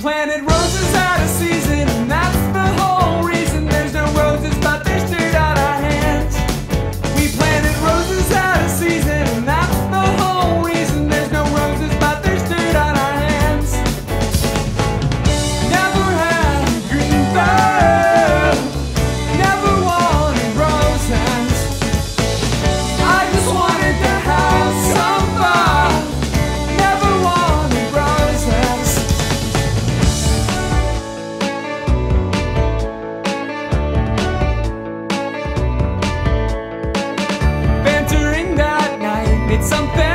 planet It's something